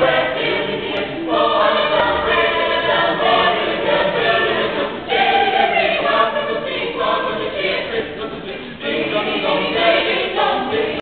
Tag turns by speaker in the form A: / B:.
A: worth.